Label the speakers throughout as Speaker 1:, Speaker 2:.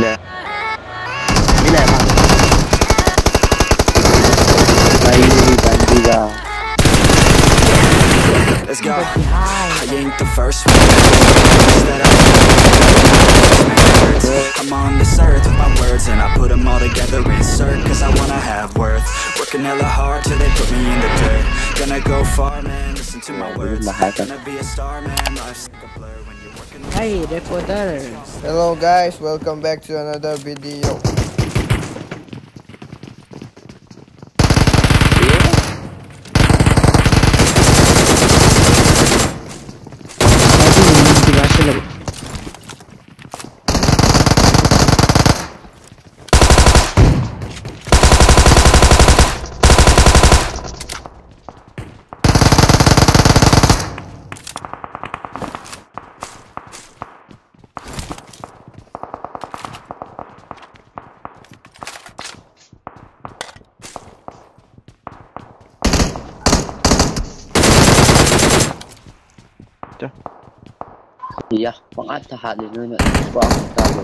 Speaker 1: เนี่ย
Speaker 2: น
Speaker 1: ี่แหละมา
Speaker 2: ไปกันดีกว่า
Speaker 3: Let's go.
Speaker 4: I ain't
Speaker 3: the first one. I'm on this earth with my words and I put them all together insert cause I wanna have worth. Working hella hard till they put me in the dirt. Gonna go far man, listen to my words. Gonna be a star man, life's like a blur. Hey, recorder.
Speaker 5: Hello guys, welcome back to another video.
Speaker 2: iya pengat tahan di nuna wah tahu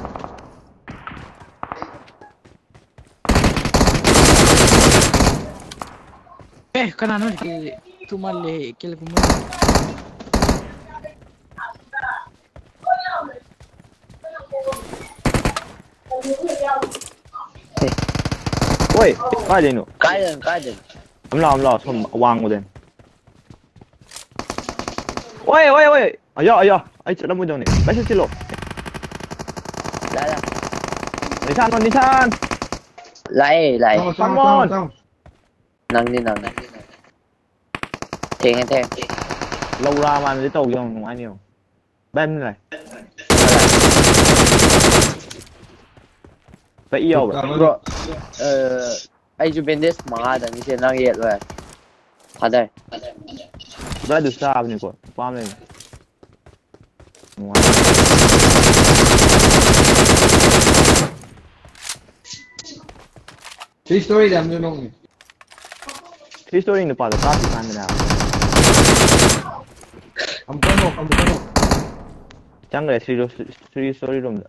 Speaker 4: eh kan anu di tumal le kel kumun
Speaker 1: وي قاعدين
Speaker 2: قاعدين قاعدين
Speaker 1: عملا عملا صم وانغودين وي وي وي ايا ايا ấy chỗ đó mua rồi này bác xin lộ
Speaker 2: đây đây
Speaker 1: đi san con đi san
Speaker 2: lại lại
Speaker 6: xong rồi
Speaker 2: nâng đi nâng này thiền em thêm
Speaker 1: lâu ra mà lấy tàu vô không ai nhiều. Bên này. Phải yêu
Speaker 6: rồi
Speaker 2: ờ anh chụp bên đấy mà đang đi trên đang nhiệt rồi. Thật đây
Speaker 1: ra được sao này của farm này. Wow.
Speaker 6: Three story làm luôn không?
Speaker 1: Three story nó bảo là tao bị phản rồi nào?
Speaker 6: không, có một, không. có một.
Speaker 1: Chẳng lẽ three three story luôn đó?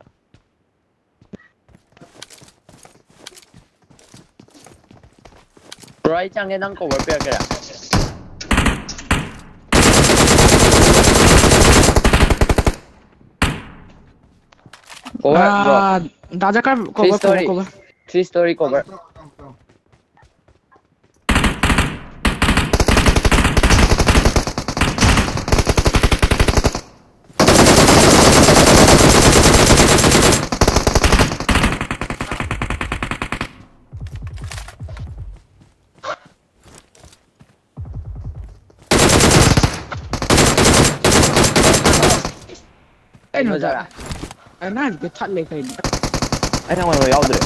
Speaker 2: Rồi chẳng lẽ đang có một việc kìa. Cover, uh,
Speaker 4: Daja car cover, Three cover, story. cover.
Speaker 2: Three story cover. Hey, no, Zara.
Speaker 4: Ένα γετσάλε θα είναι.
Speaker 1: Ένα μόνο οι άντρε.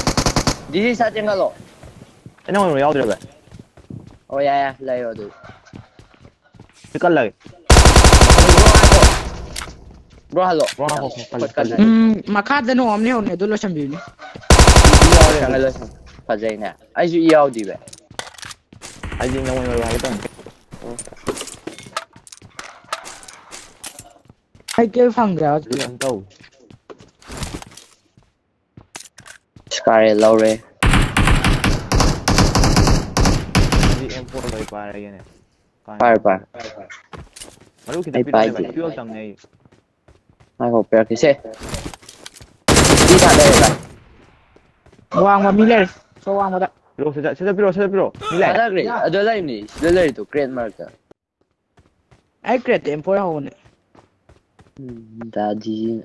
Speaker 2: Δίδυ σαν την καλό.
Speaker 1: Ένα μόνο οι άντρε βε.
Speaker 2: Ω, για, για, λέει ο του.
Speaker 1: Τι καλά λέει.
Speaker 2: Bro, hello. Bro, hello.
Speaker 4: Hmm, makada no amne onne dulo chambi ni.
Speaker 2: Iya, kalau sam. Pajai na. Ayo iya odi be.
Speaker 1: Ayo nyawa nyawa lagi tu.
Speaker 4: Hai ke phang ra tu.
Speaker 2: Ăn tàu. Scary, low ray.
Speaker 1: Đi em phone lời qua đây này. Fire pa. Mà lúc kita Ay, pindah pagi. này, chưa chẳng này.
Speaker 2: Ay, ko, pero kasi. Di na dahil ba?
Speaker 4: Wang ma miller. So wang ma da.
Speaker 1: Bro, saya saya bro, saya bro. Nilai.
Speaker 2: Ada grade. Ada lain ni. Ada lain tu. Grade marker.
Speaker 4: Ay create tempo ho ne.
Speaker 2: Hmm, Daddy.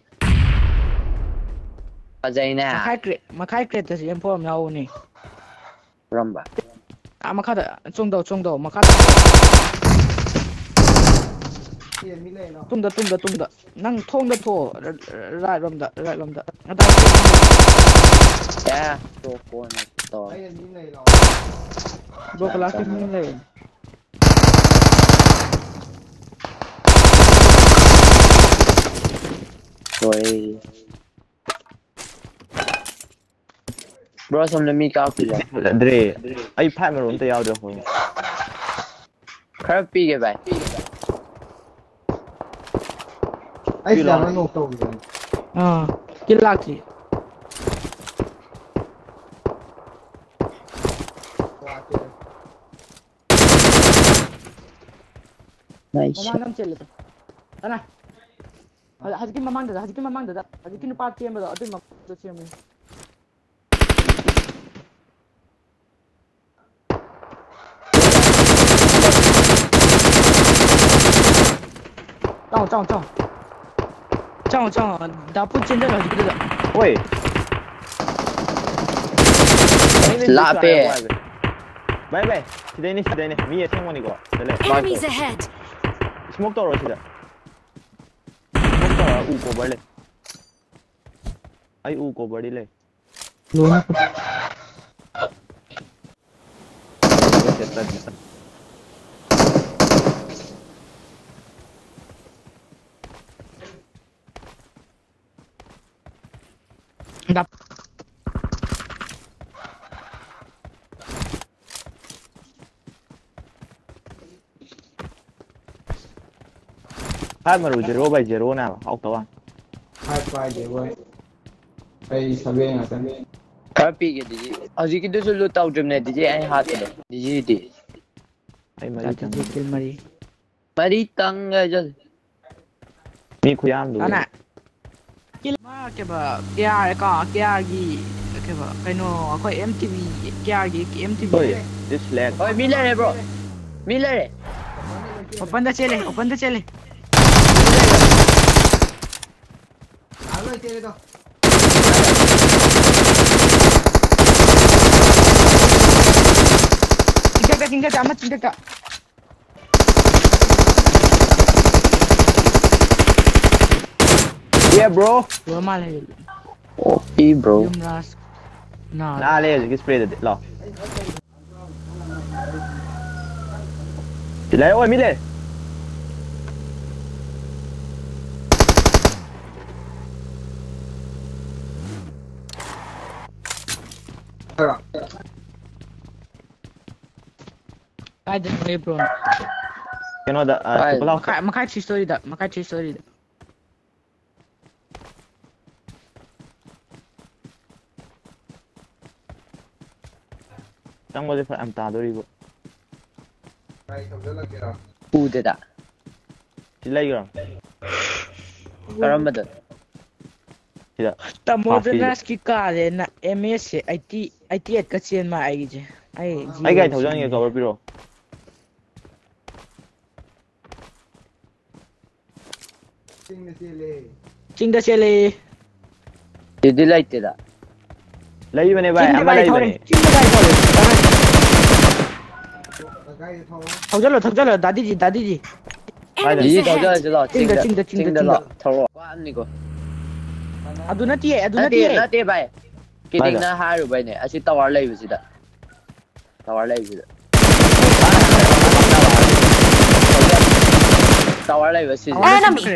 Speaker 2: Fazayna.
Speaker 4: Makai Makai create the same form now ni.
Speaker 2: Rumba.
Speaker 4: Ah makai da chung do chung do makai. Tumda tumda tumda. Nang thong da tho right rum da right rum da. Ada.
Speaker 2: Yeah, to phone to.
Speaker 4: Bo kala ki ni lai.
Speaker 2: Rồi براسم لميك عقلة
Speaker 1: دري اي بحمر وانت يا ولد اخوي
Speaker 2: خرب بيجي بعد
Speaker 6: اي سلام
Speaker 1: انا
Speaker 6: وطول
Speaker 4: اه كلاكي
Speaker 2: ماشي
Speaker 4: انا مشلت انا هذا حتجيب ما مانجا هذا حتجيب ما مانجا هذا كنه بارتي يمدا ادي ما تشيمي 撞撞撞撞撞打不进这个这个的
Speaker 1: 喂
Speaker 2: 拉贝
Speaker 1: 喂喂记得你记得你你也听过你过对对
Speaker 2: enemies ahead.
Speaker 1: Smoke 到了记得 smoke 到了五个玩嘞哎五个玩的嘞罗纳不 Thank you. هاجمر وجيرو باي جيرونا او طبعا
Speaker 6: هاي باي جيرو اي سبعين سبعين
Speaker 2: خراب पीके दीजिए और जी की दो लूट out जमने दीजिए यहीं हाथ में दीजिए दी
Speaker 1: भाई मरी तंग
Speaker 4: किल मरी
Speaker 2: मरी तंग जल
Speaker 1: मी को याम दो ना
Speaker 4: किल मा के बा क्या का क्या की के बा कनो अखो एमटीवी क्या की एमटीवी ओए
Speaker 1: दिस लैग ओए
Speaker 2: मिलर है ब्रो मिलर है
Speaker 4: ओपन द चले ओपन द चले
Speaker 6: no hay tiene dos.
Speaker 1: Yeah, bro.
Speaker 4: Dua mal
Speaker 2: bro.
Speaker 4: 15. Nah. Nah,
Speaker 1: leh, kita spray deh. Lah. Dilai oi, mile.
Speaker 6: Tara.
Speaker 4: Hai de nu e bronz.
Speaker 1: Că nu, dar... Măcar,
Speaker 4: măcar 500 da, măcar 500 da.
Speaker 1: Tam gode am ta dori go.
Speaker 2: Ude da.
Speaker 1: Chillai go.
Speaker 2: Da.
Speaker 1: ꯁꯤꯗ
Speaker 4: ꯇꯃꯣꯗꯅꯥꯁꯀꯤ ꯀꯥꯔꯦꯅ ꯑꯦꯝ ꯑꯦꯁꯁꯦ eighty eighty ꯑꯩꯠꯀ ꯆꯦꯟ ꯃꯥ ꯑꯩꯒꯤꯁꯦ ꯑꯩ ꯑꯩ ꯒꯥꯔꯤ ꯊꯧꯖꯟꯒꯦ ꯀꯕꯔ
Speaker 1: ꯄꯤꯔꯛꯑꯣ
Speaker 6: ꯆꯤꯡꯗ ꯆꯦꯜꯂꯦ
Speaker 4: ꯆꯤꯡꯗ ꯆꯦꯜꯂꯦ
Speaker 2: ꯁꯤꯗꯤ ꯂꯩꯇꯦꯗ
Speaker 1: ꯂꯩꯕꯅꯦ ꯚꯥꯏ ꯆꯤꯡꯗ ꯑꯃ ꯒꯥꯔꯤ ꯊꯧꯔꯦ ꯂꯩꯕꯅꯦ
Speaker 4: ꯆꯤꯡꯗ ꯒꯥꯔꯤ ꯊꯧꯔꯦ
Speaker 6: ꯒꯥꯔꯤꯗ ꯊꯧꯔꯣ
Speaker 4: ꯊꯧꯖꯜꯂꯣ ꯊꯧꯖꯜꯂꯣ ꯗꯥꯗꯤꯖꯤ ꯗꯥꯗꯤꯖꯤ
Speaker 1: Right, Enemies ꯗꯤꯖꯤ
Speaker 2: ahead! ꯊꯧꯖꯔꯁꯤ ꯂꯥꯛꯑꯣ ꯆꯤꯡꯗ, ꯆꯤꯡꯗ ꯆꯤꯡꯗ, ꯆꯤꯡꯗ ꯆꯤꯡꯗ. ꯂꯥꯛꯑꯣ ꯊꯧꯔꯛꯑꯣ ꯋꯥꯝꯅꯤꯀꯣ
Speaker 4: ꯑꯗꯨ ꯅꯠꯇꯦ ꯑꯗꯨ ꯅꯠꯇꯦ
Speaker 2: ꯅꯠꯇꯦ ꯚꯥꯏ ꯀꯤꯗꯤꯡꯅ ꯍꯥꯏꯔꯨꯕꯩꯅꯦ ꯑꯁꯤ ꯇꯋꯥꯔ ꯂꯩꯕꯁꯤꯗ ꯇꯋꯥꯔ ꯂꯩꯕꯁꯤꯗ ꯇꯋꯥꯔ ꯂꯩꯕ
Speaker 4: ꯁꯤꯁꯦ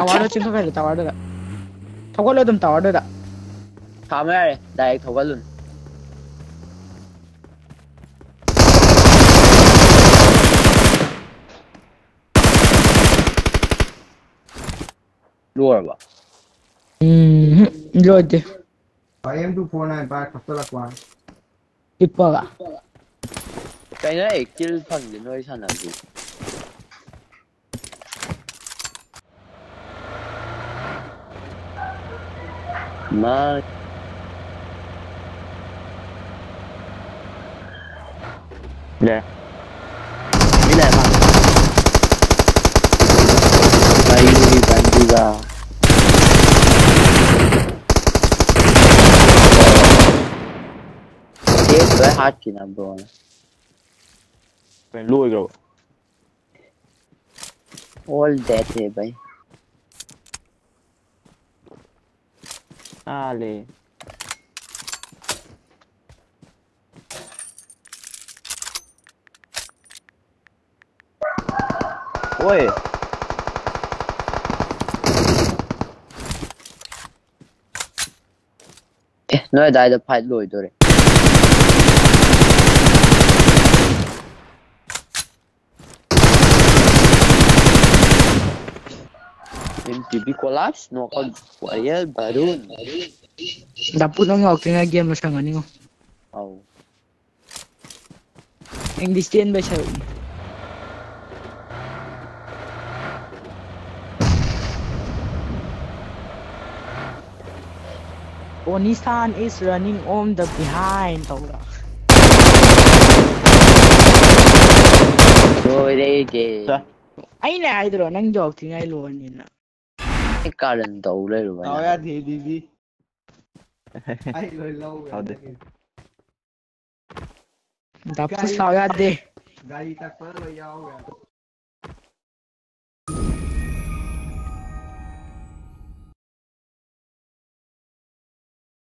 Speaker 4: ꯇꯋꯥꯔꯗ ꯆꯤꯡꯈꯠꯈ꯭ꯔꯦ ꯇꯋꯥꯔꯗꯨꯗ ꯊꯧꯒꯠꯂꯣ ꯑꯗꯨꯝ ꯇꯋꯥꯔꯗꯨꯗ
Speaker 2: ꯊꯥꯃ ꯌꯥꯔꯦ ꯗꯥꯏꯔꯦꯛ ꯊꯧꯒꯠꯂꯨꯅꯦ ꯂꯣꯏꯔꯕ
Speaker 4: Люди.
Speaker 6: I am 249 back, I feel like one.
Speaker 4: 이뻐라.
Speaker 2: Cái này kill phần đến nơi sao làm gì? Mà
Speaker 1: Dạ Đi lại mà
Speaker 2: Bay đi bay đi ra number one. Hot key number one.
Speaker 1: Pen.
Speaker 2: All that eh, bhai.
Speaker 1: Ale. Oi.
Speaker 2: Eh, no, dai da pai lui loader. MTB collapse, knockout warrior, Baron.
Speaker 4: Dapat lang na game mo siya nga nyo.
Speaker 2: Oh.
Speaker 4: English din ba siya? Onisan is running on the behind. tau
Speaker 2: Rồi Oh, kìa
Speaker 4: Ai nè ai rồi nắng giọt thì
Speaker 2: 一家人到咧，老友。我一條
Speaker 1: B B。哎，
Speaker 6: 佢嬲嘅。好
Speaker 1: 啲。
Speaker 4: Dapat saya deh.
Speaker 6: Dari tak perlu ya.